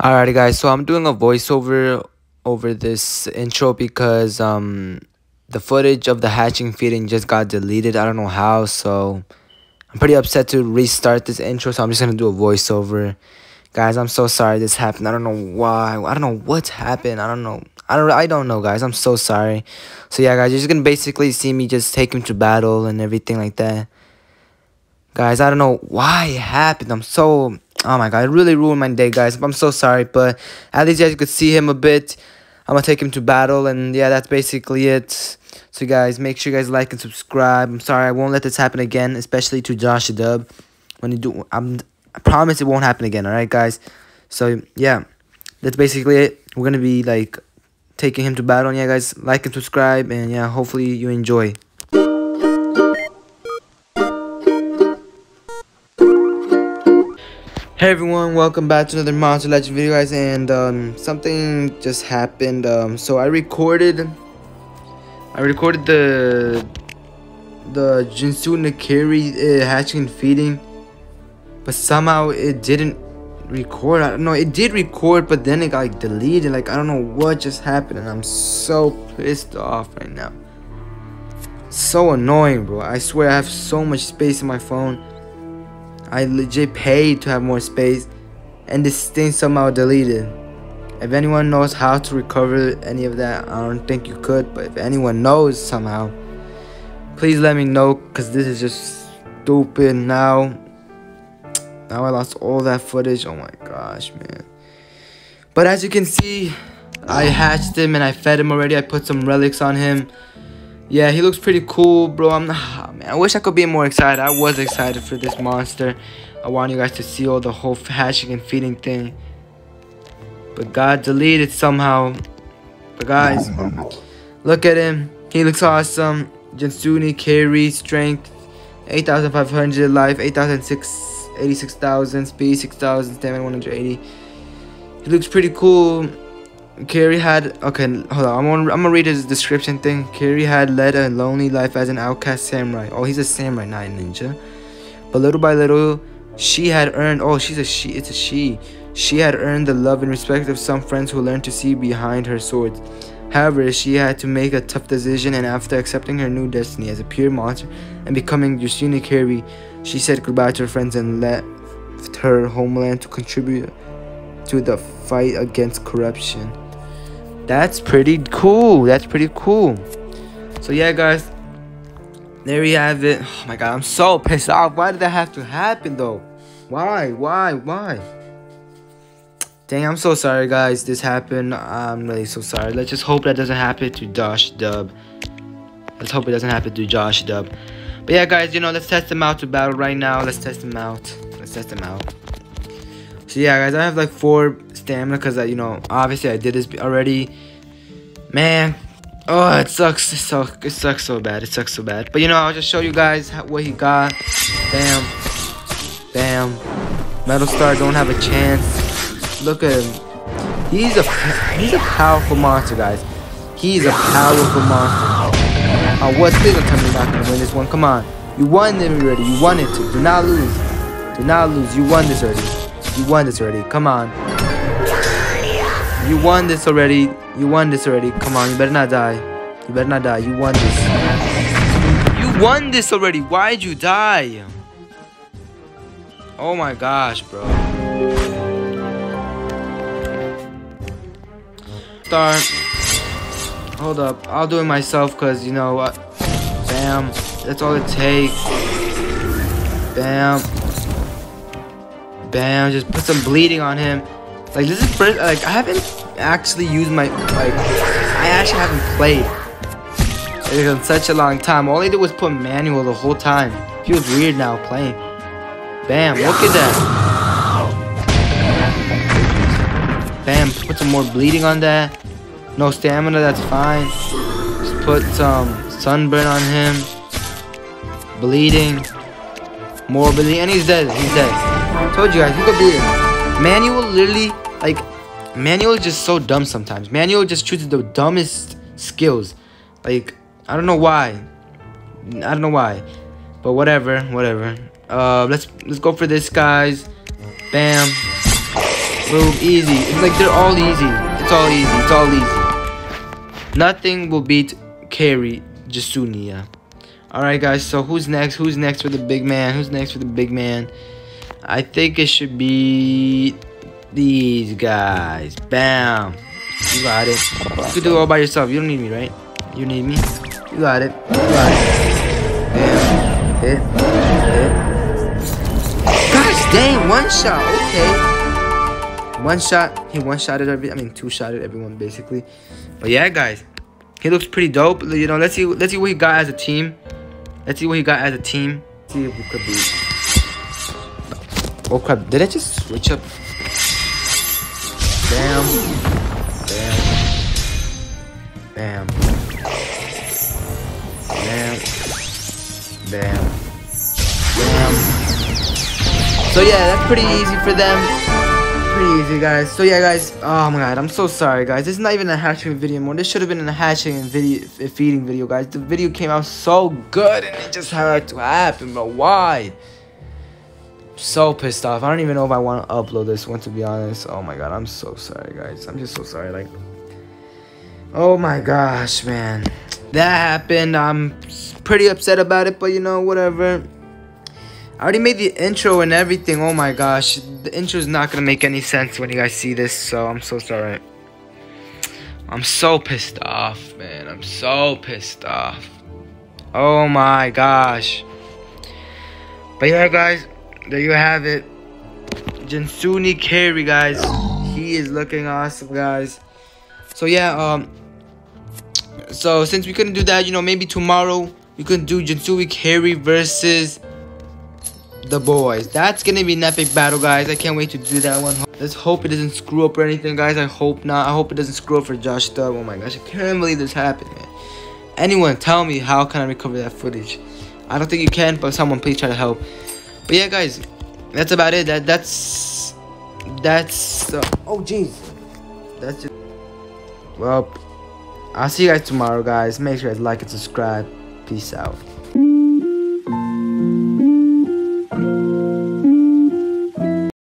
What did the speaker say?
Alrighty guys, so I'm doing a voiceover over this intro because um the footage of the hatching feeding just got deleted. I don't know how, so I'm pretty upset to restart this intro, so I'm just gonna do a voiceover. Guys, I'm so sorry this happened. I don't know why. I don't know what's happened. I don't know. I don't I don't know guys. I'm so sorry. So yeah guys, you're just gonna basically see me just take him to battle and everything like that. Guys, I don't know why it happened. I'm so Oh my god, it really ruined my day, guys. I'm so sorry, but at least you guys could see him a bit. I'm gonna take him to battle, and yeah, that's basically it. So, guys, make sure you guys like and subscribe. I'm sorry, I won't let this happen again, especially to Josh Dub. When you do, I'm, I promise it won't happen again, alright, guys? So, yeah, that's basically it. We're gonna be, like, taking him to battle, and yeah, guys, like and subscribe, and yeah, hopefully you enjoy. Hey everyone, welcome back to another Monster Legend video guys and um, something just happened. Um, so I recorded I recorded the the Junsuina Kaori uh, hatching and feeding but somehow it didn't record. I don't know, it did record but then it got like deleted. Like I don't know what just happened and I'm so pissed off right now. So annoying bro. I swear I have so much space in my phone I legit paid to have more space and this thing somehow deleted. If anyone knows how to recover any of that, I don't think you could, but if anyone knows somehow, please let me know because this is just stupid now. Now I lost all that footage. Oh my gosh, man. But as you can see, I hatched him and I fed him already. I put some relics on him. Yeah, he looks pretty cool, bro. I'm not, man. I wish I could be more excited. I was excited for this monster. I want you guys to see all the whole hatching and feeding thing. But God deleted somehow. But guys, look at him. He looks awesome. Jinsuni, carry, strength, 8,500, life, 8,686,000, speed, 6,000, stamina, 180. He looks pretty cool. Carrie had okay, hold on. I'm gonna I'm gonna read his description thing. Carrie had led a lonely life as an outcast samurai. Oh, he's a samurai, not a ninja. But little by little, she had earned. Oh, she's a she. It's a she. She had earned the love and respect of some friends who learned to see behind her swords. However, she had to make a tough decision, and after accepting her new destiny as a pure monster and becoming Yosuna Carrie, she said goodbye to her friends and left her homeland to contribute to the fight against corruption. That's pretty cool. That's pretty cool. So yeah, guys. There we have it. Oh my god, I'm so pissed off. Why did that have to happen though? Why? Why? Why? Dang, I'm so sorry guys. This happened. I'm really so sorry. Let's just hope that doesn't happen to Josh Dub. Let's hope it doesn't happen to Josh Dub. But yeah, guys, you know, let's test them out to battle right now. Let's test them out. Let's test them out. So yeah, guys, I have like four stamina because I, you know, obviously I did this already. Man, oh, it sucks. It sucks. It sucks so bad. It sucks so bad. But you know, I'll just show you guys what he got. Bam, bam. Metal Star don't have a chance. Look at him. He's a he's a powerful monster, guys. He's a powerful monster. Oh, what? Please don't tell me you're not gonna win this one. Come on. You won it already. You won it. Too. Do not lose. Do not lose. You won this already. You won this already. Come on. You won this already. You won this already. Come on, you better not die. You better not die. You won this. You won this already. Why'd you die? Oh my gosh, bro. Start. Hold up. I'll do it myself because, you know what? Bam. That's all it takes. Bam. Bam. Just put some bleeding on him. Like this is first like I haven't actually used my like I actually haven't played like, in such a long time. All I did was put manual the whole time. Feels weird now playing. Bam, look at that. Bam, put some more bleeding on that. No stamina, that's fine. Just put some sunburn on him. Bleeding. More bleeding, and he's dead. He's dead. Told you guys, he could beat him. Manual literally, like, Manual is just so dumb sometimes. Manual just chooses the dumbest skills. Like, I don't know why. I don't know why. But whatever, whatever. Uh, let's let's go for this, guys. Bam. Boom, easy. It's like they're all easy. It's all easy. It's all easy. Nothing will beat Carry Jasunia. Alright guys, so who's next? Who's next for the big man? Who's next for the big man? I think it should be these guys. Bam. You got it. You can do it all by yourself. You don't need me, right? You need me. You got it. You got it. Bam. Hit. Hit. Gosh dang, one shot. Okay. One shot. He one shot at every I mean two shot at everyone basically. But yeah guys. He looks pretty dope. You know, let's see let's see what he got as a team. Let's see what he got as a team. Let's see if we could be Oh crap, did I just switch up? Bam. Bam. Bam. Bam. Bam. Bam. So yeah, that's pretty easy for them. Pretty easy, guys. So yeah, guys. Oh my god, I'm so sorry, guys. This is not even a hatching video anymore. This should have been a hatching and video, feeding video, guys. The video came out so good, and it just had to happen, bro. Why? So pissed off. I don't even know if I want to upload this one, to be honest. Oh my god, I'm so sorry, guys. I'm just so sorry. Like, oh my gosh, man. That happened. I'm pretty upset about it, but you know, whatever. I already made the intro and everything. Oh my gosh. The intro is not going to make any sense when you guys see this, so I'm so sorry. I'm so pissed off, man. I'm so pissed off. Oh my gosh. But yeah, guys there you have it. Jinsuni Carry, guys. He is looking awesome, guys. So yeah, um, so since we couldn't do that, you know, maybe tomorrow we could do Jinsui Carry versus the boys. That's gonna be an epic battle, guys. I can't wait to do that one. Let's hope it doesn't screw up or anything, guys. I hope not. I hope it doesn't screw up for Josh Dub. Oh my gosh, I can't believe this happened, man. Anyone, tell me how can I recover that footage? I don't think you can, but someone please try to help. But yeah, guys, that's about it. That that's that's. Uh, oh, jeez. That's it. Well, I'll see you guys tomorrow, guys. Make sure you guys like and subscribe. Peace out.